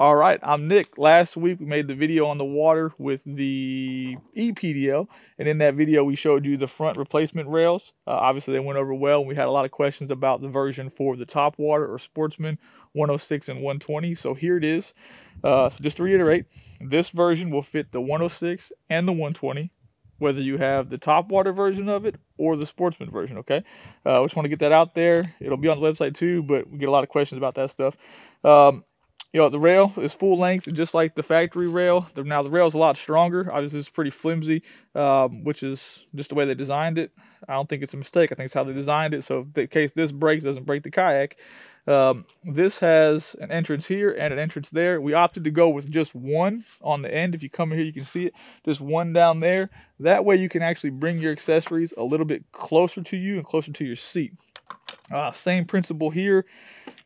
All right, I'm Nick. Last week we made the video on the water with the EPDL, and in that video we showed you the front replacement rails. Uh, obviously they went over well, and we had a lot of questions about the version for the Topwater or Sportsman 106 and 120. So here it is. Uh, so just to reiterate, this version will fit the 106 and the 120, whether you have the Topwater version of it or the Sportsman version. Okay, uh, I just want to get that out there. It'll be on the website too, but we get a lot of questions about that stuff. Um, you know, the rail is full length, just like the factory rail. Now, the rail is a lot stronger. Obviously, it's pretty flimsy, um, which is just the way they designed it. I don't think it's a mistake. I think it's how they designed it. So, in case this breaks, doesn't break the kayak. Um, this has an entrance here and an entrance there. We opted to go with just one on the end. If you come here, you can see it. Just one down there. That way, you can actually bring your accessories a little bit closer to you and closer to your seat. Uh, same principle here.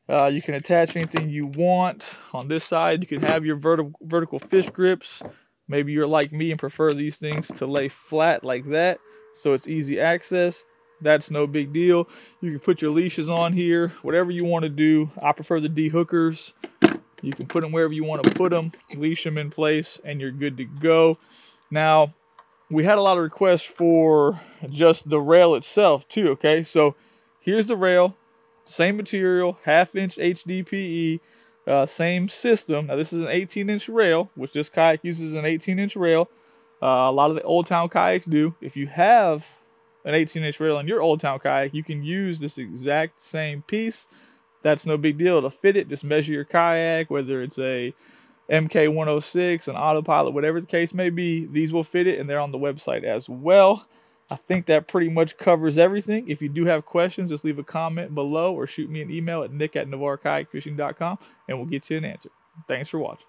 Uh, you can attach anything you want. On this side, you can have your verti- vertical fish grips. Maybe you're like me and prefer these things to lay flat like that, so it's easy access. That's no big deal. You can put your leashes on here, whatever you want to do. I prefer the D hookers. You can put them wherever you want to put them, leash them in place, and you're good to go. Now, we had a lot of requests for just the rail itself, too, okay? So here's the rail. Same material, half inch HDPE, uh, same system. Now this is an 18 inch rail, which this kayak uses an 18 inch rail. Uh, a lot of the old town kayaks do. If you have an 18 inch rail in your old town kayak, you can use this exact same piece. That's no big deal to fit it. Just measure your kayak, whether it's a MK106, an autopilot, whatever the case may be. These will fit it, and they're on the website as well. I think that pretty much covers everything. If you do have questions, just leave a comment below or shoot me an email at nick at navarrekayakfishing.com and we'll get you an answer. Thanks for watching.